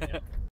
yes,